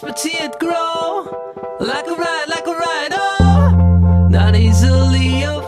but see it grow like a ride, like a ride, oh, not easily. Over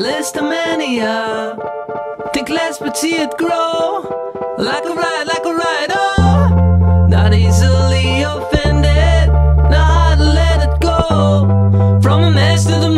listomania. Think less but see it grow like a ride, like a ride. Oh, not easily offended, not let it go from a mess to the